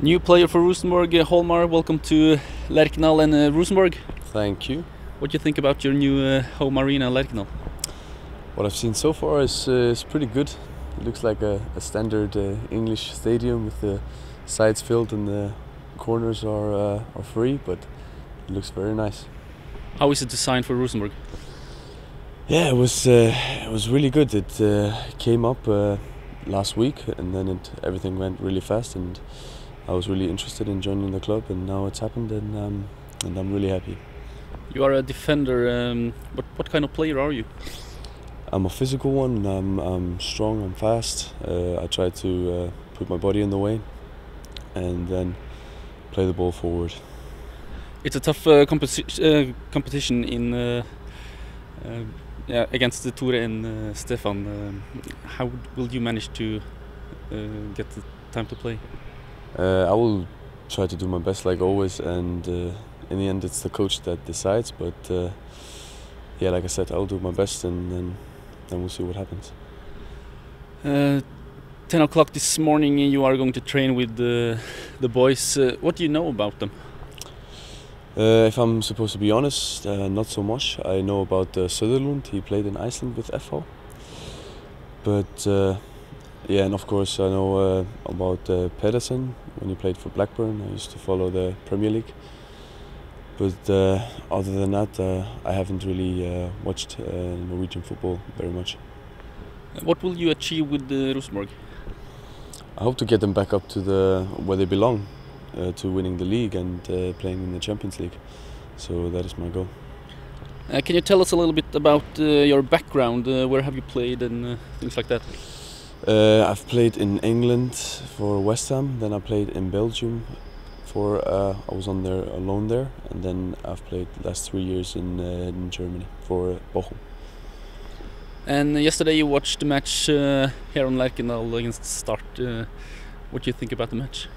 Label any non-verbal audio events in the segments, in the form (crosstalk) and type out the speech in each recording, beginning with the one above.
New player for Rosenborg, uh, Holmar. Welcome to Lerkendal and uh, Rosenborg. Thank you. What do you think about your new uh, home arena, Lerkendal? What I've seen so far is, uh, is pretty good. It looks like a, a standard uh, English stadium with the sides filled and the corners are, uh, are free, but it looks very nice. How is it designed for Rosenborg? Yeah, it was uh, it was really good. It uh, came up uh, last week, and then it, everything went really fast, and I was really interested in joining the club, and now it's happened, and um, and I'm really happy. You are a defender. Um, what what kind of player are you? I'm a physical one. I'm, I'm strong. I'm fast. Uh, I try to uh, put my body in the way, and then play the ball forward. It's a tough uh, competi uh, competition in uh, uh, yeah, against the Tore and uh, Stefan. Um, how will you manage to uh, get the time to play? Uh, I will try to do my best, like always, and uh, in the end, it's the coach that decides. But uh, yeah, like I said, I'll do my best, and then then we'll see what happens. Uh, 10 o'clock this morning, you are going to train with the, the boys. Uh, what do you know about them? Uh, if I'm supposed to be honest, uh, not so much. I know about uh, Söderlund. He played in Iceland with FH. But uh, yeah, and of course I know uh, about uh, Pedersen when he played for Blackburn. I used to follow the Premier League. But uh, other than that, uh, I haven't really uh, watched uh, Norwegian football very much. What will you achieve with the Rosenborg? I hope to get them back up to the where they belong, uh, to winning the league and uh, playing in the Champions League. So that is my goal. Uh, can you tell us a little bit about uh, your background? Uh, where have you played and uh, things like that? Uh, I've played in England for West Ham. Then I played in Belgium. For uh, I was on there alone there, and then I've played the last three years in, uh, in Germany for Bochum. And yesterday you watched the match uh, here on Lerkendal against Start. Uh, what do you think about the match?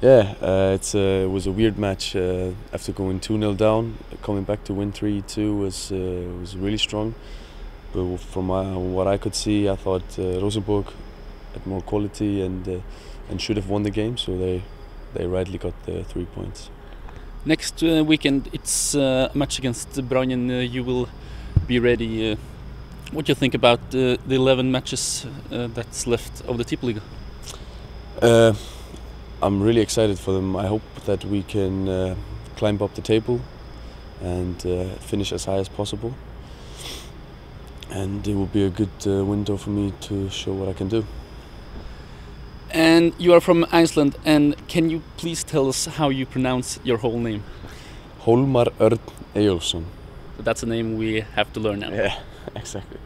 Yeah, uh, it's it was a weird match. Uh, after going two 0 down, coming back to win three two was uh, was really strong. But from my, what I could see, I thought uh, Rosenborg had more quality and uh, and should have won the game. So they they rightly got the three points. Next uh, weekend it's uh, a match against Brann. Uh, you will be ready. Uh, what do you think about uh, the 11 matches uh, that's left of the Tippeliga? Uh, I'm really excited for them. I hope that we can uh, climb up the table and uh, finish as high as possible. And it will be a good uh, window for me to show what I can do. And you are from Iceland. And can you please tell us how you pronounce your whole name? Holmar Örn Eyjolfsson. That's a name we have to learn now. Yeah, (laughs) exactly.